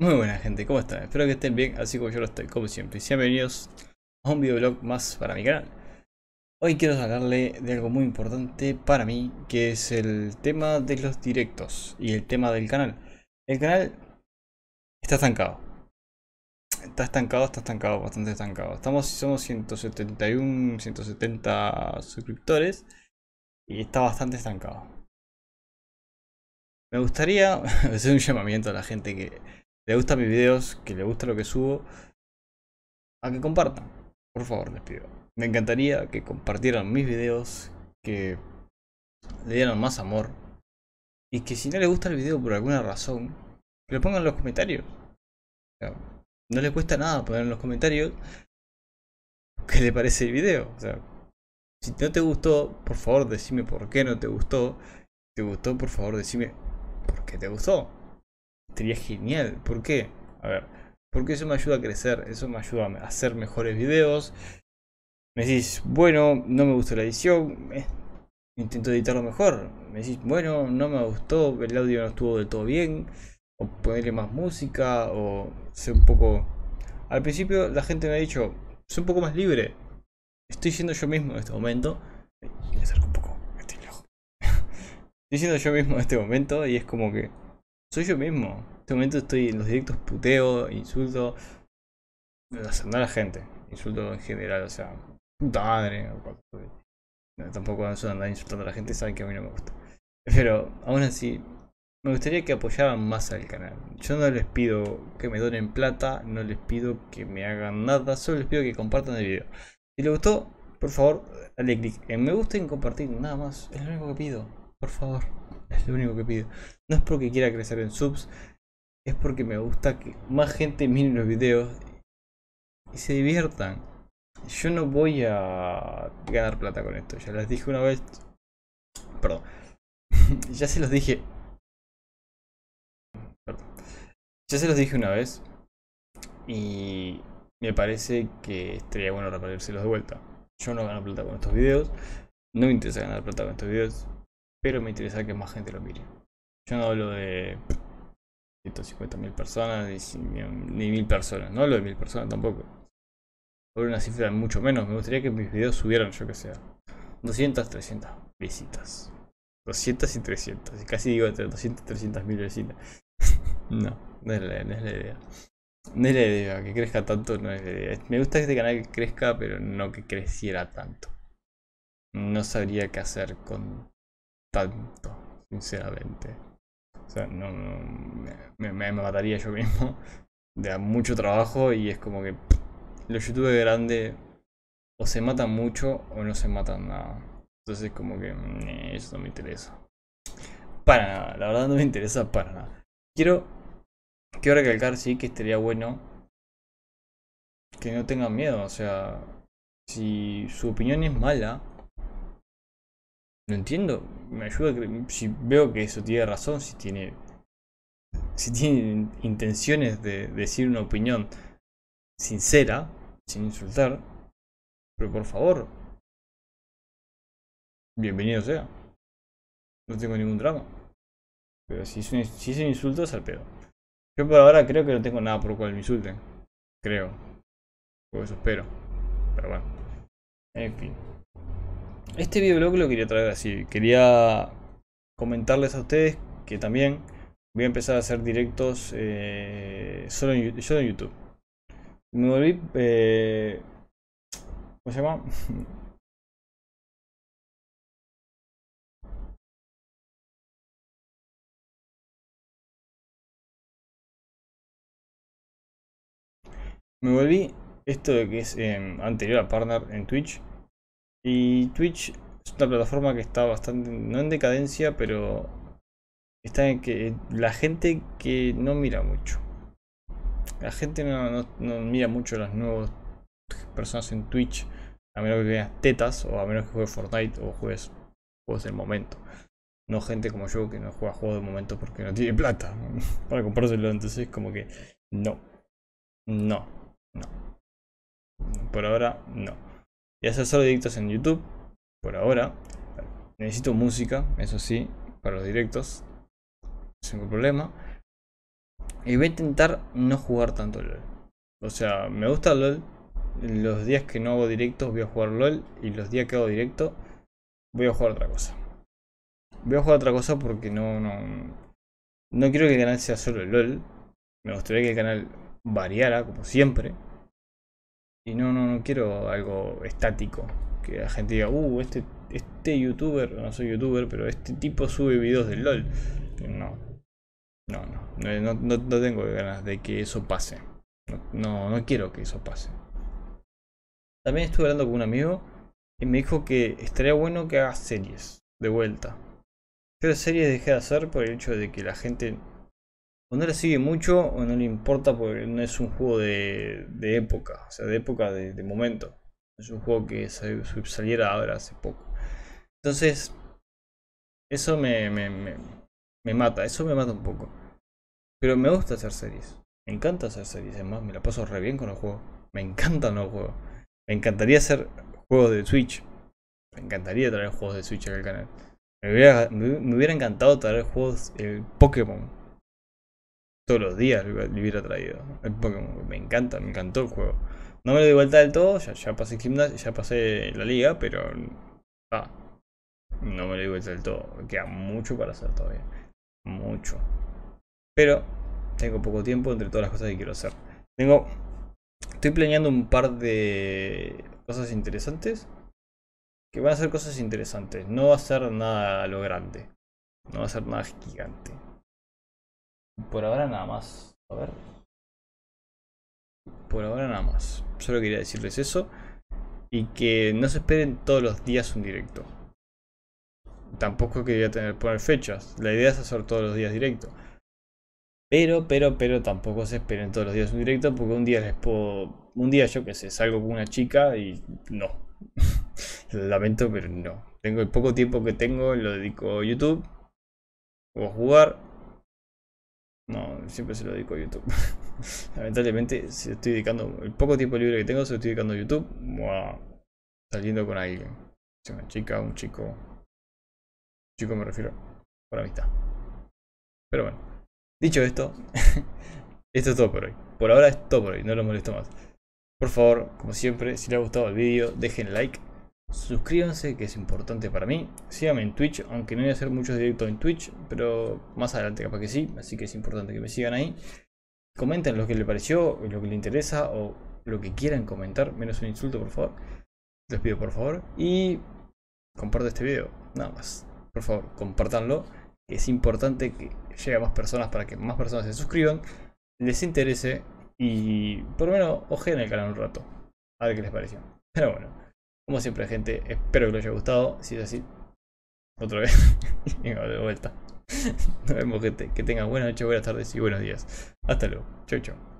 Muy buena gente, ¿cómo están? Espero que estén bien, así como yo lo estoy, como siempre. Sean bienvenidos a un videoblog más para mi canal. Hoy quiero hablarle de algo muy importante para mí, que es el tema de los directos y el tema del canal. El canal está estancado. Está estancado, está estancado, bastante estancado. Estamos, somos 171, 170 suscriptores y está bastante estancado. Me gustaría hacer un llamamiento a la gente que le gustan mis videos, que le gusta lo que subo, a que compartan. Por favor, les pido. Me encantaría que compartieran mis videos, que le dieran más amor. Y que si no les gusta el video por alguna razón, que lo pongan en los comentarios. no les cuesta nada poner en los comentarios qué le parece el video. O sea, si no te gustó, por favor decime por qué no te gustó. Si te gustó, por favor decime por qué te gustó sería genial. ¿Por qué? A ver, porque eso me ayuda a crecer, eso me ayuda a hacer mejores videos. Me decís, bueno, no me gustó la edición, eh, intento editarlo mejor. Me decís, bueno, no me gustó, el audio no estuvo del todo bien, o ponerle más música, o ser un poco... Al principio la gente me ha dicho, soy un poco más libre. Estoy siendo yo mismo en este momento. Estoy siendo yo mismo en este momento y es como que soy yo mismo. En este momento estoy en los directos puteo, insulto. No a la gente, insulto en general, o sea, puta madre. No, tampoco andar insultando a la gente, saben que a mí no me gusta. Pero aún así, me gustaría que apoyaran más al canal. Yo no les pido que me donen plata, no les pido que me hagan nada, solo les pido que compartan el video. Si les gustó, por favor, dale click en me gusta y en compartir, nada más. Es lo único que pido, por favor. Es lo único que pido. No es porque quiera crecer en subs, es porque me gusta que más gente mire los videos y se diviertan. Yo no voy a ganar plata con esto, ya les dije una vez. Perdón. ya se los dije. Ya se los dije una vez. Y me parece que estaría bueno repetírselos de vuelta. Yo no gano plata con estos videos. No me interesa ganar plata con estos videos pero me interesa que más gente lo mire. Yo no hablo de 150 mil personas ni, mil personas, no hablo de mil personas tampoco. Por una cifra mucho menos, me gustaría que mis videos subieran, yo que sea, 200, 300 visitas. 200 y 300, y casi digo entre 200 y 300 mil visitas. no, no es la idea. No es la idea, que crezca tanto no es la idea. Me gusta que este canal crezca, pero no que creciera tanto. No sabría qué hacer con tanto, sinceramente. O sea, no, me, me, mataría yo mismo. De mucho trabajo y es como que los youtubers grandes o se matan mucho o no se matan nada. Entonces como que eso no me interesa. Para nada, la verdad no me interesa para nada. Quiero, quiero recalcar sí que estaría bueno que no tengan miedo. O sea, si su opinión es mala, no entiendo. Me ayuda si veo que eso tiene razón, si tiene si tiene intenciones de decir una opinión sincera, sin insultar, pero por favor, bienvenido sea. No tengo ningún drama. Pero si es un, insulto es al pedo. Yo por ahora creo que no tengo nada por cual me insulten. Creo. Por eso espero. Pero bueno. En fin. Este videoblog lo quería traer así. Quería comentarles a ustedes que también voy a empezar a hacer directos eh, solo, en, YouTube. Me volví... Eh, ¿Cómo se llama? Me volví esto de que es eh, anterior a Partner en Twitch y Twitch es una plataforma que está bastante, no en decadencia, pero está en que la gente que no mira mucho. La gente no, mira mucho a las nuevas personas en Twitch, a menos que veas tetas o a menos que juegues Fortnite o juegues juegos del momento. No gente como yo que no juega juegos de momento porque no tiene plata para comprárselo. Entonces, como que no, no, no. Por ahora, no. Y hacer solo directos en YouTube, por ahora. Necesito música, eso sí, para los directos. Sin problema. Y voy a intentar no jugar tanto LOL. O sea, me gusta LOL. Los días que no hago directos voy a jugar LOL. Y los días que hago directo voy a jugar otra cosa. Voy a jugar otra cosa porque no, no, no quiero que el canal sea solo LOL. Me gustaría que el canal variara, como siempre. Y no, no, no quiero algo estático. Que la gente diga, uh, este, este youtuber, no soy youtuber, pero este tipo sube videos de LOL. No. No, no, no, no, tengo ganas de que eso pase. No, no, quiero que eso pase. También estuve hablando con un amigo y me dijo que estaría bueno que haga series de vuelta. Pero series dejé de hacer por el hecho de que la gente o no le sigue mucho o no le importa porque no es un juego de, de época, o sea, de época de, momento. Es un juego que saliera ahora hace poco. Entonces, eso me, me, me, mata, eso me mata un poco. Pero me gusta hacer series. Me encanta hacer series, además me la paso re bien con los juegos. Me encantan los juegos. Me encantaría hacer juegos de Switch. Me encantaría traer juegos de Switch al canal. Me hubiera, me hubiera encantado traer juegos el Pokémon. Todos los días le hubiera traído. Me encanta, me encantó el juego. No me lo di vuelta del todo, ya, pasé gimnasio, ya pasé la liga, pero ah, no me lo di vuelta del todo. Queda mucho para hacer todavía. Mucho. Pero tengo poco tiempo entre todas las cosas que quiero hacer. Tengo. Estoy planeando un par de cosas interesantes. Que van a ser cosas interesantes. No va a ser nada lo grande. No va a ser nada gigante. Por ahora nada más. A ver. Por ahora nada más. Solo quería decirles eso. Y que no se esperen todos los días un directo. Tampoco quería tener poner fechas. La idea es hacer todos los días directo. Pero, pero, pero tampoco se esperen todos los días un directo porque un día les puedo. Un día yo que sé, salgo con una chica y no. Lamento, pero no. Tengo el poco tiempo que tengo, lo dedico a YouTube. O a jugar. No, siempre se lo dedico a YouTube. Lamentablemente, se estoy dedicando. El poco tiempo libre que tengo se lo estoy dedicando a YouTube. Saliendo con alguien. Una chica, un chico. Chico me refiero. Por amistad. Pero bueno. Dicho esto, esto es todo por hoy. Por ahora es todo por hoy, no lo molesto más. Por favor, como siempre, si les ha gustado el vídeo, dejen like. Suscríbanse, que es importante para mí. Síganme en Twitch, aunque no voy a hacer muchos directos en Twitch, pero más adelante capaz que sí, así que es importante que me sigan ahí. Comenten lo que les pareció, lo que les interesa o lo que quieran comentar, menos un insulto por favor. Les pido por favor. Y compartan este video, nada más. Por favor, compartanlo. Es importante que llegue a más personas para que más personas se suscriban, les interese y por lo menos ojeen el canal un rato. A ver qué les pareció. Pero bueno, como siempre gente, espero que les haya gustado. Si es así, otra vez. de vuelta. Nos vemos gente. Que tengan buenas noches, buenas tardes y buenos días. Hasta luego. Chau chau.